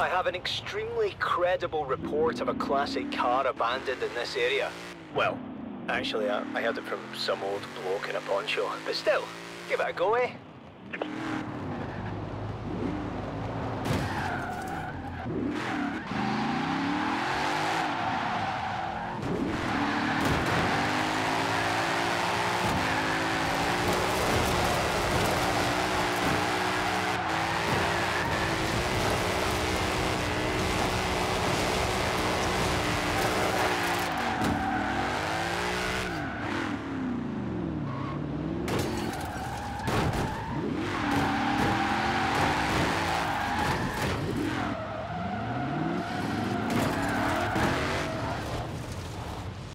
I have an extremely credible report of a classic car abandoned in this area. Well, actually, I, I heard it from some old bloke in a poncho. But still, give it a go, eh?